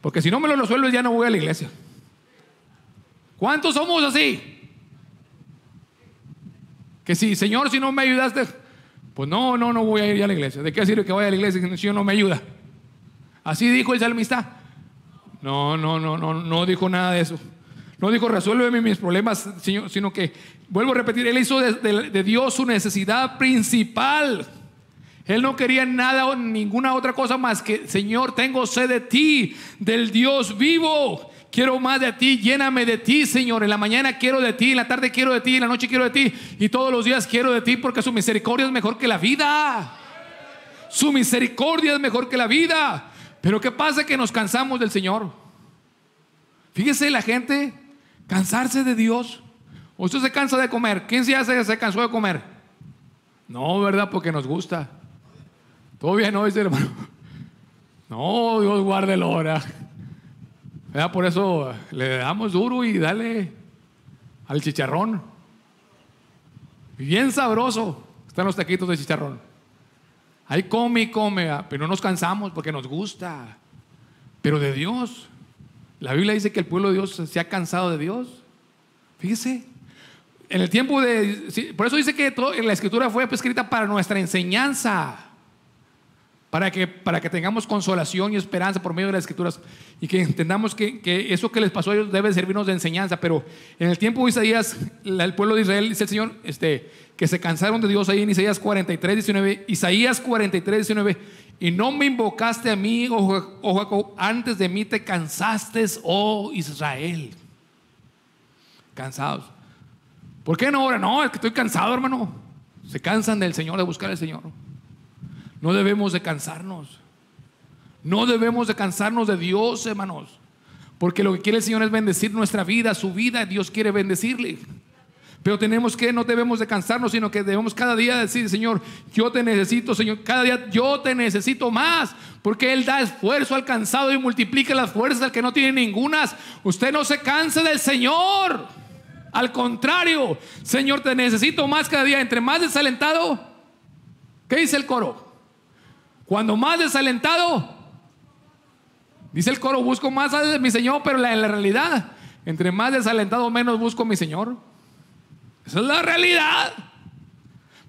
Porque si no me los resuelves, ya no voy a la iglesia. ¿Cuántos somos así? Que si, Señor, si no me ayudaste, pues no, no, no voy a ir ya a la iglesia. ¿De qué sirve que vaya a la iglesia si no me ayuda? Así dijo el salmista. No, no, no, no, no dijo nada de eso. No dijo, resuélveme mis problemas, sino que, vuelvo a repetir, Él hizo de Dios su necesidad principal. Él no quería nada o ninguna otra cosa más que, Señor, tengo sed de ti, del Dios vivo. Quiero más de ti, lléname de ti, Señor. En la mañana quiero de ti, en la tarde quiero de ti, en la noche quiero de ti. Y todos los días quiero de ti porque su misericordia es mejor que la vida. Su misericordia es mejor que la vida. Pero ¿qué pasa? Que nos cansamos del Señor. Fíjese la gente, cansarse de Dios. Usted se cansa de comer. ¿Quién se hace se cansó de comer? No, ¿verdad? Porque nos gusta. Bien, ¿no? Dice el hermano. No, Dios guarde la hora. ¿Verdad? Por eso le damos duro y dale al chicharrón. Bien sabroso están los taquitos de chicharrón. Ahí come y come, ah, pero no nos cansamos porque nos gusta. Pero de Dios, la Biblia dice que el pueblo de Dios se ha cansado de Dios. Fíjese, en el tiempo de... por eso dice que todo, la escritura fue escrita para nuestra enseñanza. Para que, para que tengamos consolación y esperanza por medio de las escrituras y que entendamos que, que eso que les pasó a ellos debe servirnos de enseñanza. Pero en el tiempo de Isaías, el pueblo de Israel, dice el Señor, este, que se cansaron de Dios ahí en Isaías 43, 19. Isaías 43, 19. Y no me invocaste a mí, oh, oh Jacob, antes de mí te cansaste, oh Israel. Cansados. ¿Por qué no ahora? No, es que estoy cansado, hermano. Se cansan del Señor, de buscar al Señor. No debemos de cansarnos. No debemos de cansarnos de Dios, hermanos. Porque lo que quiere el Señor es bendecir nuestra vida, su vida. Dios quiere bendecirle. Pero tenemos que, no debemos de cansarnos, sino que debemos cada día decir, Señor, yo te necesito, Señor. Cada día yo te necesito más. Porque Él da esfuerzo al cansado y multiplica las fuerzas que no tiene ningunas. Usted no se canse del Señor. Al contrario, Señor, te necesito más cada día. Entre más desalentado, ¿qué dice el coro? Cuando más desalentado, dice el coro, busco más a mi Señor, pero la, en la realidad, entre más desalentado, menos busco a mi Señor. Esa es la realidad.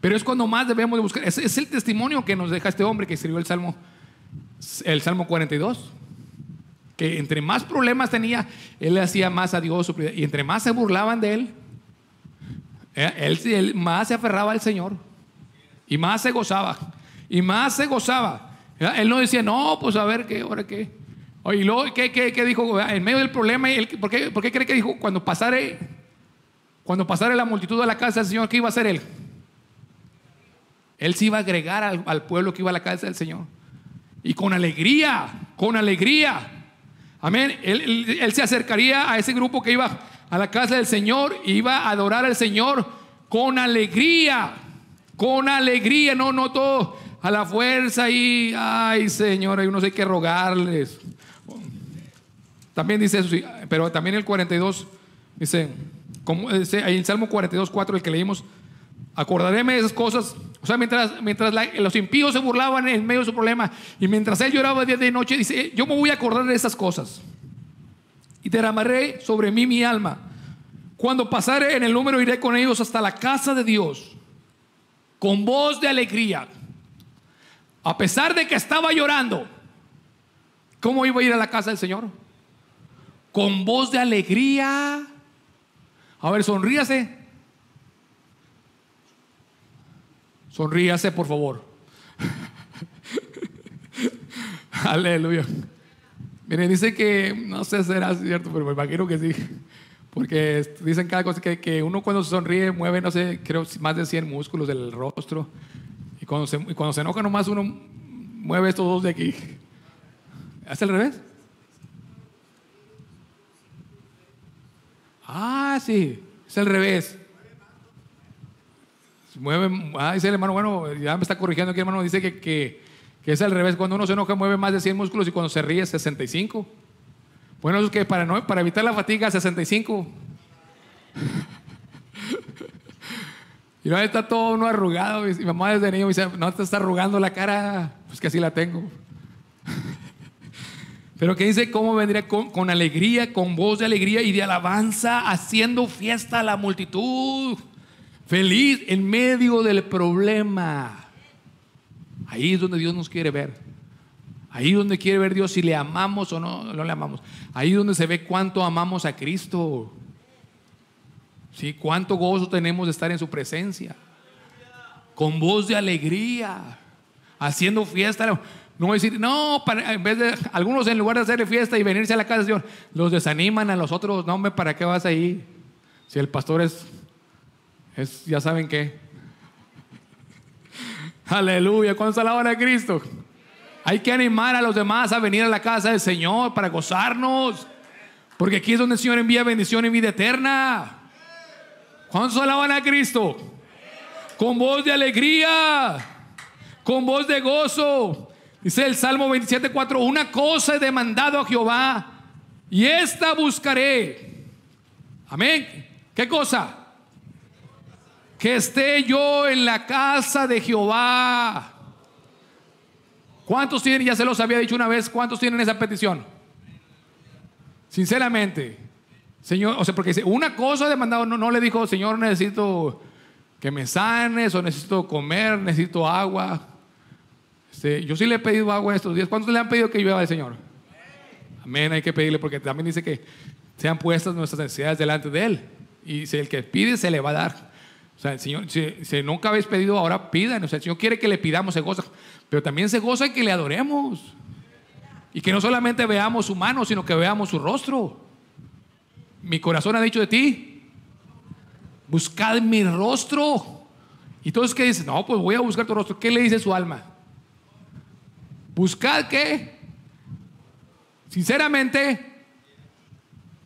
Pero es cuando más debemos de buscar. Ese es el testimonio que nos deja este hombre que escribió el Salmo, el Salmo 42. Que entre más problemas tenía, él le hacía más a Dios. Y entre más se burlaban de él, eh, él, más se aferraba al Señor. Y más se gozaba. Y más se gozaba. Él no decía, no, pues a ver qué, ahora qué. Y luego, ¿qué, qué, qué dijo? En medio del problema, ¿por, qué, ¿por qué cree que dijo cuando pasare, cuando pasare la multitud a la casa del Señor, qué iba a hacer él? Él se iba a agregar al, pueblo que iba a la casa del Señor. Y con alegría, con alegría. Amén. Él, él- se acercaría a ese grupo que iba a la casa del Señor iba a adorar al Señor con alegría. Con alegría, no, no todo a la fuerza y, ay Señor, hay unos hay que rogarles. También dice eso, sí, pero también el 42 dice, como dice ahí en Salmo 42, 4, el que leímos, acordaréme de esas cosas. O sea, mientras, mientras los impíos se burlaban en medio de su problema y mientras él lloraba día y noche, dice, yo me voy a acordar de esas cosas y derramaré sobre mí mi alma. Cuando pasare en el número iré con ellos hasta la casa de Dios, con voz de alegría. A pesar de que estaba llorando, ¿cómo iba a ir a la casa del Señor? Con voz de alegría. A ver, sonríase. Sonríase, por favor. *laughs* Aleluya. Miren, dice que, no sé si será cierto, pero me imagino que sí. Porque dicen cada cosa que, que uno cuando se sonríe mueve, no sé, creo más de 100 músculos del rostro. Y cuando se, y cuando se enoja nomás uno mueve estos dos de aquí. ¿Es al revés? Ah, sí, es al revés. Mueve, ah, dice el hermano, bueno, ya me está corrigiendo aquí, hermano, dice que, que, es al revés. Cuando uno se enoja mueve más de 100 músculos y cuando se ríe 65. Bueno, eso es que para, no, para evitar la fatiga 65. Y no *laughs* está todo uno arrugado. Mi mamá desde niño me dice, no te está arrugando la cara. Pues que así la tengo. Pero que dice cómo vendría con, alegría, con voz de alegría y de alabanza, haciendo fiesta a la multitud. Feliz en medio del problema. Ahí es donde Dios nos quiere ver. Ahí es donde quiere ver Dios si le amamos o no, no le amamos. Ahí es donde se ve cuánto amamos a Cristo. ¿Sí? ¿Cuánto gozo tenemos de estar en su presencia? Con voz de alegría, haciendo fiesta. No decir, no, para, en vez de algunos en lugar de hacerle fiesta y venirse a la casa del Señor, los desaniman a los otros. No, hombre, ¿para qué vas ahí? Si el pastor es, es ya saben qué. *laughs* Aleluya, ¿cuándo hora de Cristo? Hay que animar a los demás a venir a la casa del Señor para gozarnos. Porque aquí es donde el Señor envía bendición y vida eterna. ¿Cuántos alaban a Cristo? Con voz de alegría, con voz de gozo. Dice el Salmo 27:4, una cosa he demandado a Jehová y esta buscaré. Amén. ¿Qué cosa? Que esté yo en la casa de Jehová. ¿Cuántos tienen? Ya se los había dicho una vez, ¿cuántos tienen esa petición? Sinceramente. Señor, o sea, porque dice, una cosa demandado, no, no le dijo, Señor, necesito que me sanes, o necesito comer, necesito agua. Este, yo sí le he pedido agua estos días. ¿Cuántos le han pedido que llueva al Señor? Amén, hay que pedirle, porque también dice que sean puestas nuestras necesidades delante de Él. Y si el que pide, se le va a dar. O sea, el Señor, si, nunca habéis pedido, ahora pidan. O sea, el Señor quiere que le pidamos, se goza. Pero también se goza que le adoremos. Y que no solamente veamos su mano, sino que veamos su rostro mi corazón ha dicho de ti, buscad mi rostro. Y entonces, ¿qué dice? No, pues voy a buscar tu rostro. ¿Qué le dice su alma? Buscad qué? Sinceramente,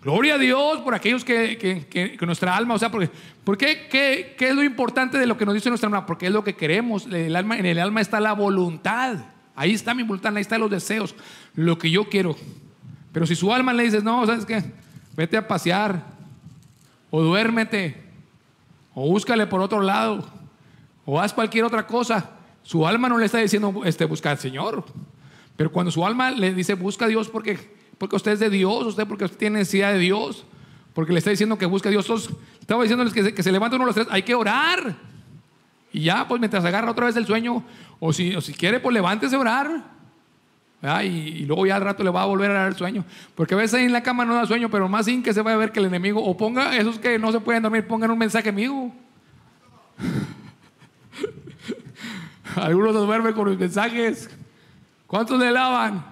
gloria a Dios por aquellos que, que, nuestra alma, o sea, porque, ¿por qué, qué, es lo importante de lo que nos dice nuestra alma? Porque es lo que queremos. El alma, en el alma está la voluntad. Ahí está mi voluntad, ahí están los deseos, lo que yo quiero. Pero si su alma le dice, no, ¿sabes qué? vete a pasear, o duérmete, o búscale por otro lado, o haz cualquier otra cosa. Su alma no le está diciendo este, buscar al Señor. Pero cuando su alma le dice busca a Dios porque, porque usted es de Dios, usted porque usted tiene necesidad de Dios, porque le está diciendo que busca a Dios. Entonces, estaba diciéndoles que se, que se levante uno los tres, hay que orar. Y ya, pues mientras agarra otra vez el sueño, o si, o si quiere, pues levántese a orar. Y, luego ya al rato le va a volver a dar el sueño. Porque a veces ahí en la cama no da sueño, pero más sin que se vaya a ver que el enemigo, o ponga esos que no se pueden dormir, pongan un mensaje amigo. *laughs* Algunos se duermen con los mensajes. ¿Cuántos le lavan?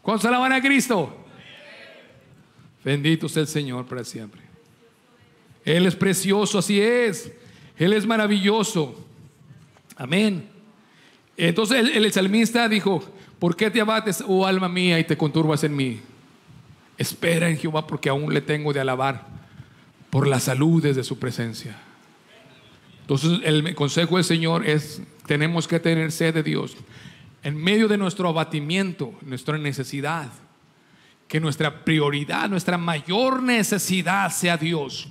¿Cuántos alaban a Cristo? Bendito sea el Señor para siempre. Él es precioso, así es. Él es maravilloso. Amén. Entonces el, salmista dijo, ¿por qué te abates, oh alma mía, y te conturbas en mí? Espera en Jehová porque aún le tengo de alabar por las saludes de su presencia. Entonces el consejo del Señor es, tenemos que tener sed de Dios. En medio de nuestro abatimiento, nuestra necesidad, que nuestra prioridad, nuestra mayor necesidad sea Dios,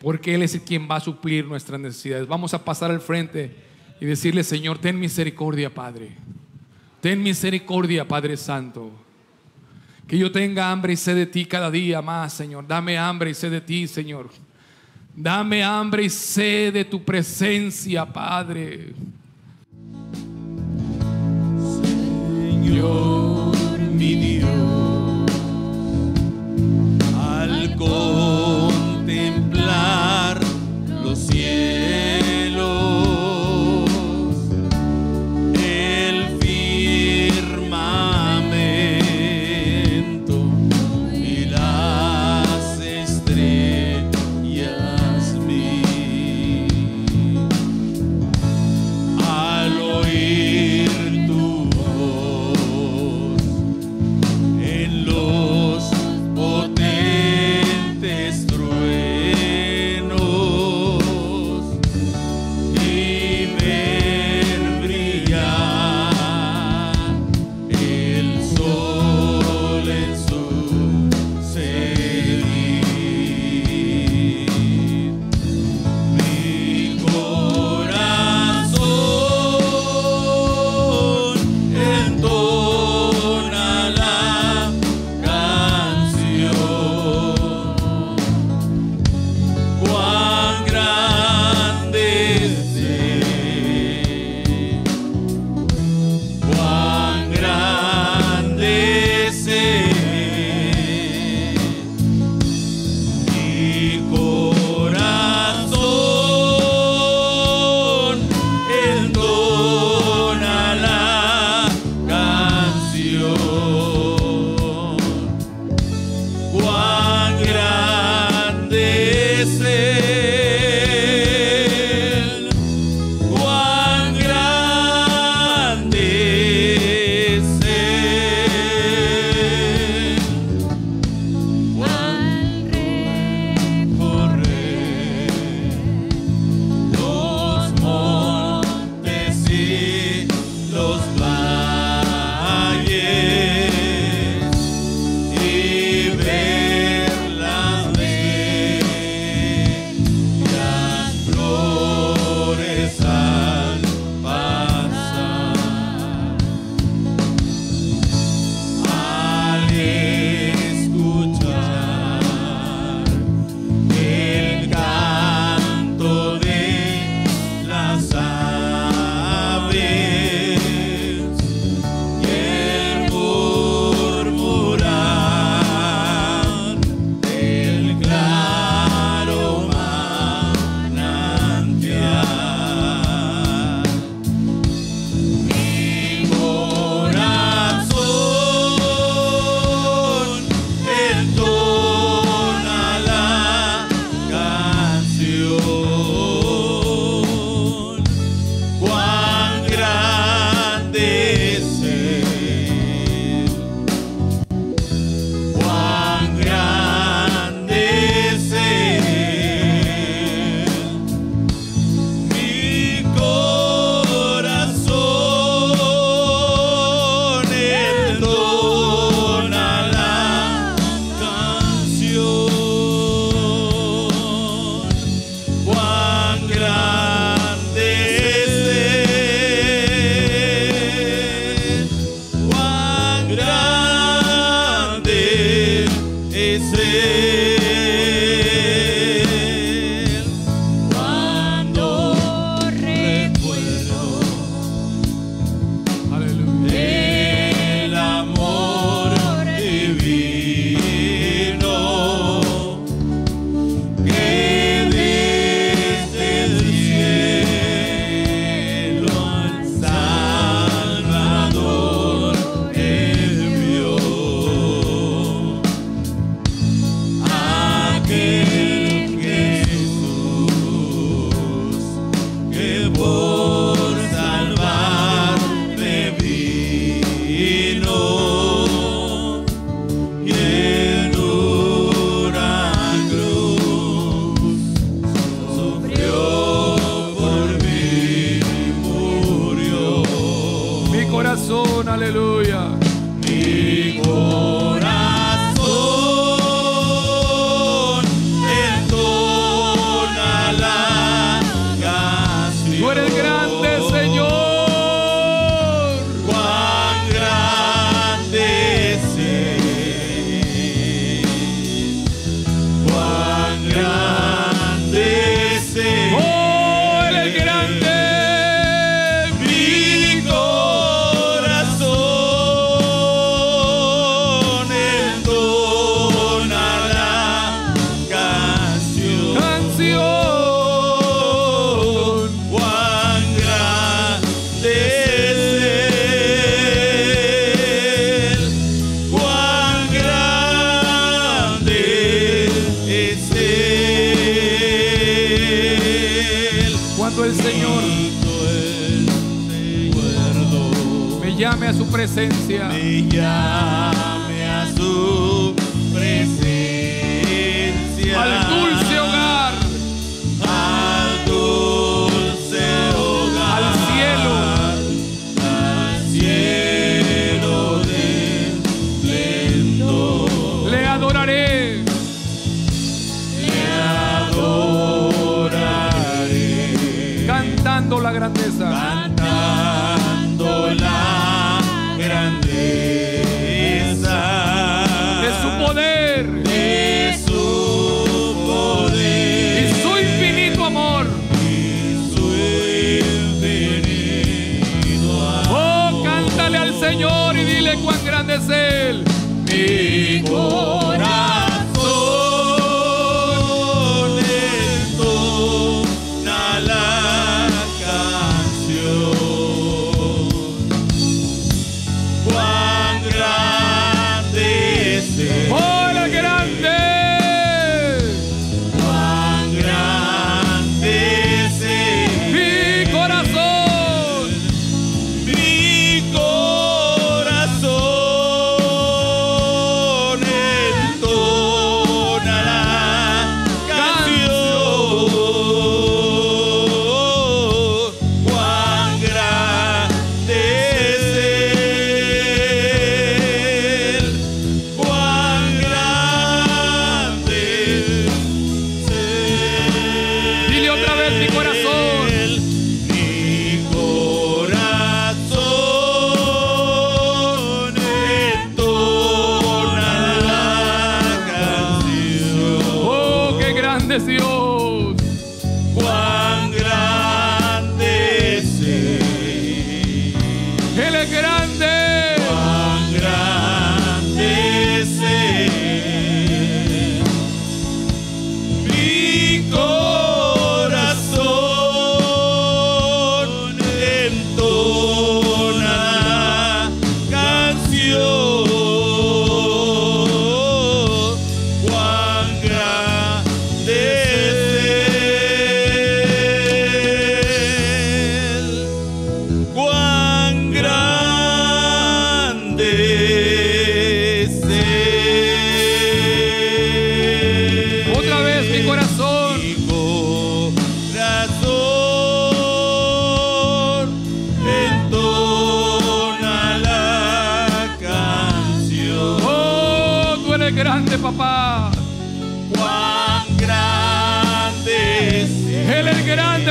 porque Él es quien va a suplir nuestras necesidades. Vamos a pasar al frente y decirle, Señor, ten misericordia, Padre. Ten misericordia, Padre Santo. Que yo tenga hambre y sed de ti cada día más, Señor. Dame hambre y sed de ti, Señor. Dame hambre y sed de tu presencia, Padre. Señor, presencia.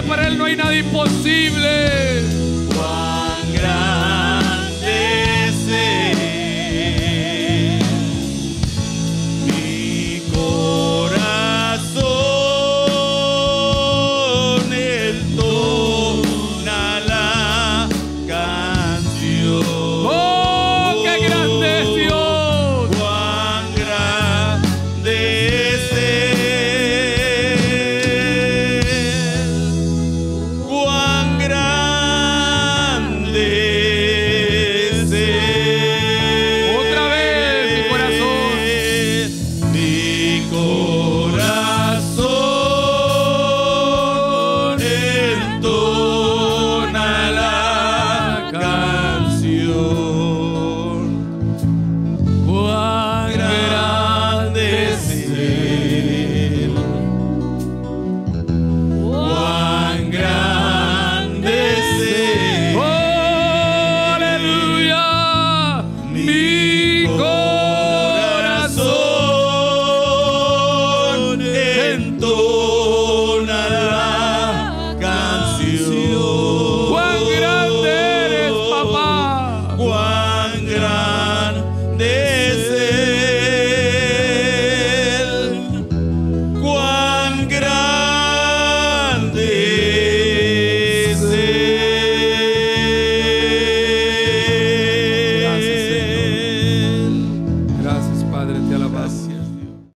Para Él no hay nada imposible.